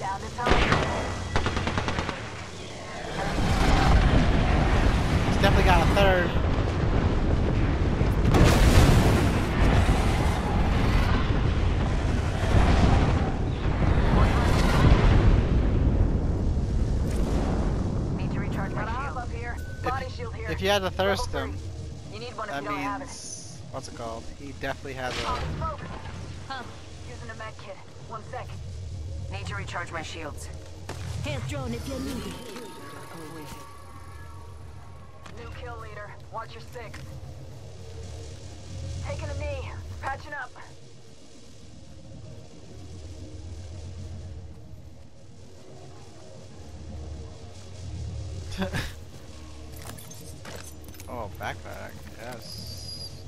Down to time. He's definitely got a third. Need to recharge my shield. up here. Body shield here. If you had to Level thirst him, You need one if that you don't have it. means what's it called? He definitely has a. Huh. Using a med kit. One sec. Need to recharge my shields. Health drone if you need it. New kill leader. Watch your six. Taking a knee. Patching up. oh, backpack. Yes.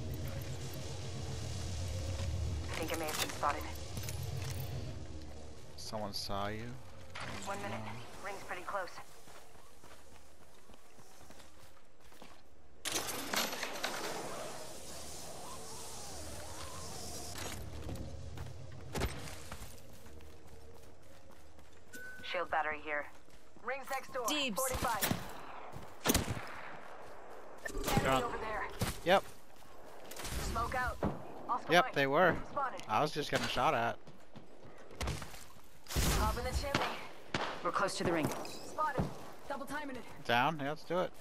I think I may have been spotted. Someone saw you. One minute. Ring's pretty close. Shield battery here. Rings next door. Jeeves. 45. Enemy over there. Yep. Smoke out. Oscar Yep, Mike. they were. Spotted. I was just getting shot at. The chimney. We're close to the ring. Spotted. Double timing it. Down? Yeah, let's do it.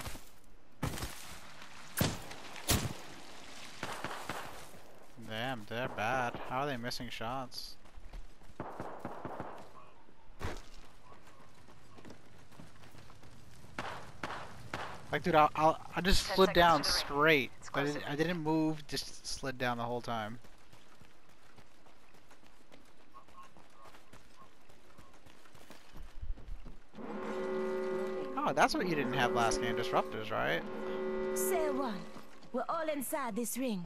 Damn, they're bad. How are they missing shots? Like, dude, I, I, I just slid down to the ring. straight. I didn't, I didn't move, just slid down the whole time. Oh, that's what you didn't have last game, disruptors, right? Say one. We're all inside this ring.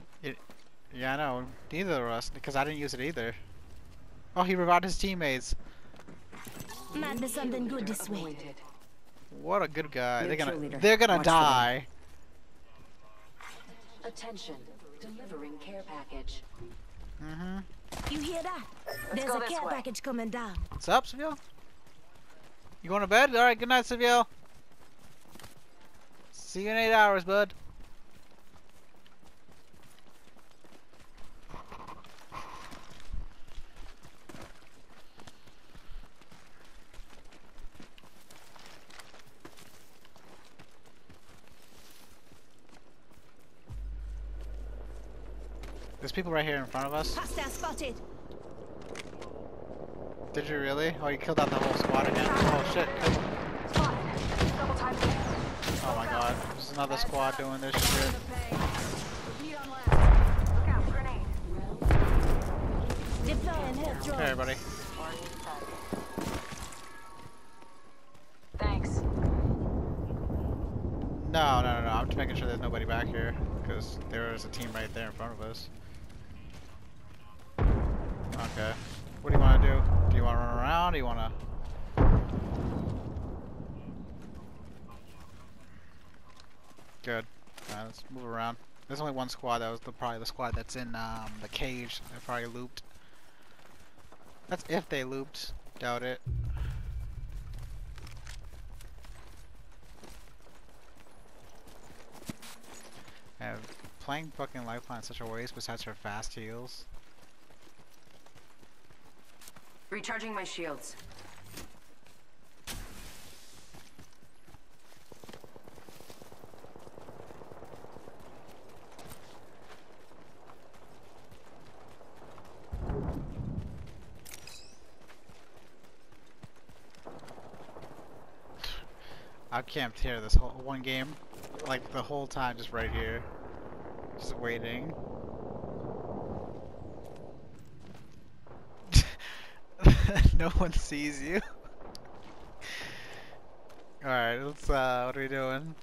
Yeah, I know. Neither of us, because I didn't use it either. Oh, he revived his teammates. Might be something good this way. What a good guy. New They're gonna, they're gonna Watch the die. Attention. Delivering care package. Mm-hmm. You hear that? There's a care way. package coming down. What's up, Seville? You going to bed? All right. Good night, Seville. See you in eight hours, bud. There's people right here in front of us. Hostile spotted. Did you really? Oh, you killed out the whole squad again? Oh shit. kill them. Spotted. Double timing it. Oh my god. There's another squad doing this shit. Okay, everybody. Thanks. No, no, no, no. I'm just making sure there's nobody back here. Because there is a team right there in front of us. Okay. What do you want to do? Do you want to run around? Do you want to... Good. Alright, let's move around. There's only one squad. That was the, probably the squad that's in um, the cage. They probably looped. That's if they looped. Doubt it. And playing fucking Lifeline such a waste besides her fast heals. Recharging my shields. I've camped here this whole one game, like the whole time, just right here, just waiting. no one sees you. All right, let's. Uh, what are we doing?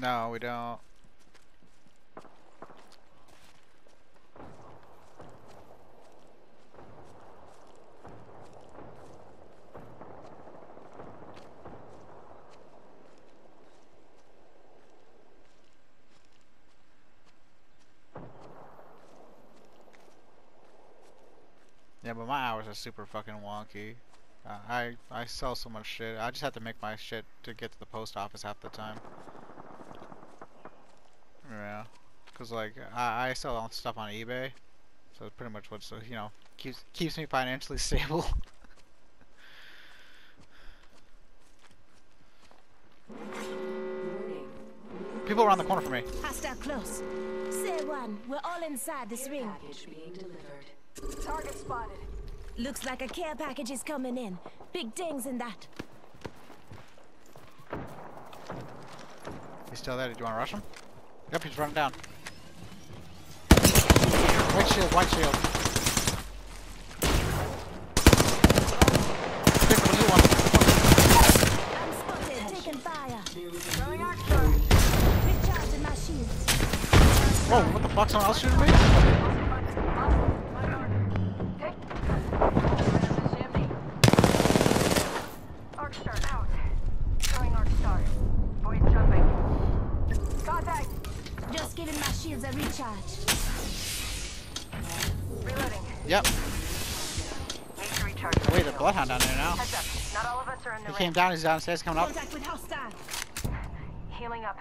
No, we don't. Yeah, but my hours are super fucking wonky. Uh, I I sell so much shit. I just have to make my shit to get to the post office half the time. Yeah, cause like I, I sell all stuff on eBay, so it's pretty much what's uh, you know keeps keeps me financially stable. People around the corner from me. Hostile close. Say one, we're all inside this Care ring. package being delivered. Target spotted. Looks like a care package is coming in. Big dings in that. He's still there. Did you want to rush him? Yep, he's running down. White shield, white shield. Pick up a new one. I'm spotted, taking fire. Throwing arc star. Recharging my shields. Whoa, what the fuck? Someone else shooting me? My shields a recharge. Reloading. Yep. Need to recharge. my Wait, a bloodhound down there now. Heads up. Not all of us are in the He came down, he's downstairs coming up. Contact with hostile. Healing up.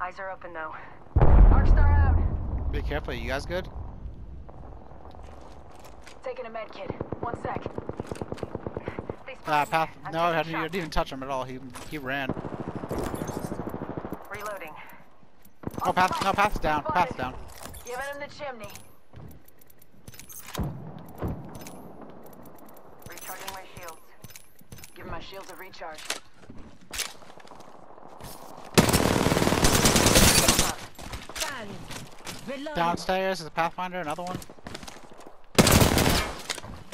Eyes are open though. Arc star out. Be careful, you guys good? Taking a med kit. One sec. They Uh, path. No, I didn't, didn't even touch him at all. He he ran. Reloading. Oh, path. No, path's down. Path's down. Giving him the chimney. Recharging my shields. Giving my shields a recharge. Downstairs is a pathfinder. Another one.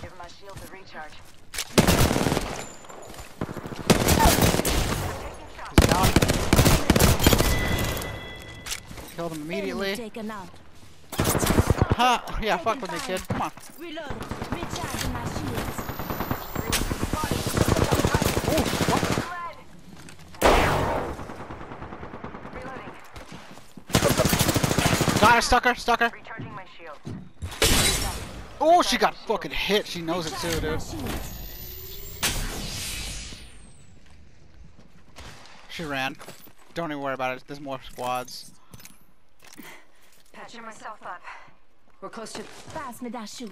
Giving my shields a recharge. He's down. Killed him Enemy immediately. taken out. Ha! Yeah, fuck with me, kid. Come on. Reloading. Recharging my shields. Ooh, what? Reloading. Got her, stuck her, stuck her. Recharging my shield. Oh, she got fucking hit. She knows it too, dude. She ran. Don't even worry about it. There's more squads. Patching myself up. We're close to. Pass me that shoe.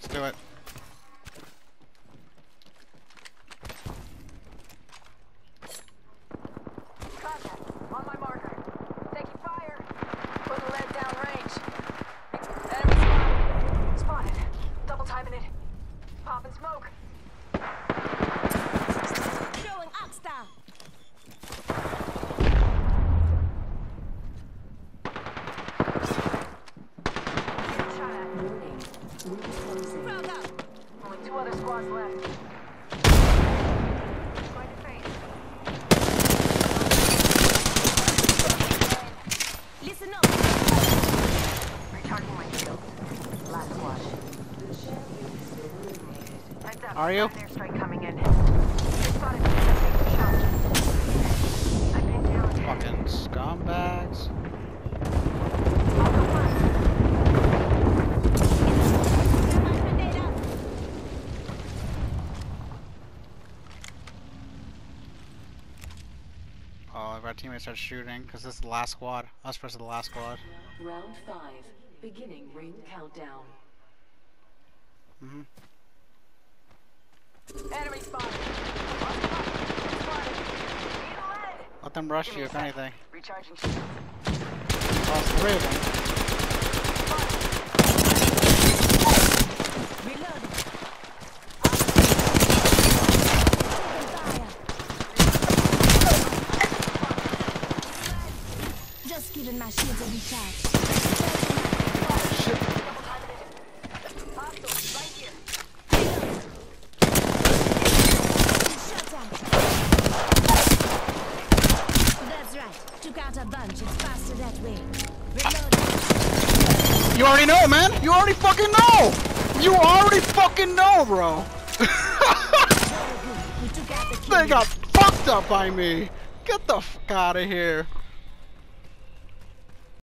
Let's do it. Contact. On my marker. Taking fire. Putting the lead down range. Enemy spotted. Spotted. Double timing it. Popping smoke. Throwing arc star. Getting shot at. Warning. Ring closing. Frog out. Only two other squads left. Going to face. Listen up. Recharging my shield. Last squad. Heads up. Are you? There's airstrike coming in. They spotted me. Take a shot. I've been down. Fucking scumbags. I'll go first. Come on, grenade out. Oh, if our teammates start shooting, because this is the last squad. Us versus the last squad. Round five. Beginning ring countdown. hmm Enemy spotted. Spotted. Need lead. Let them rush you if sec. anything. Recharging. Lost three of them. Reloading. Taking fire. Just giving my shields a recharge. Shit. Hostiles right here. Shut out. That's right. Took out a bunch. It's faster that way. Reloading. You already know, man. You already fucking know. You already fucking know, bro. Very good. We took out the they got fucked up by me. Get the fuck out of here.